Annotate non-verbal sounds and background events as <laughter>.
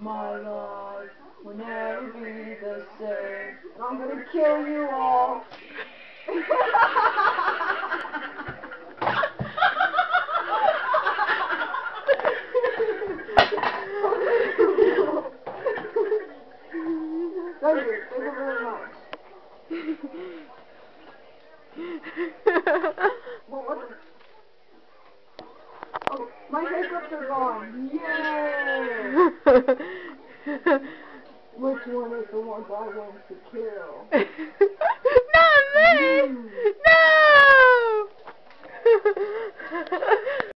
My life will never be the same. And I'm gonna kill you all. Thank you. Thank you very much. well, <laughs> what the... Oh, my hiccups are gone. Yay! Which one is the one I want to kill? <laughs> Not me! Mm. No! <laughs>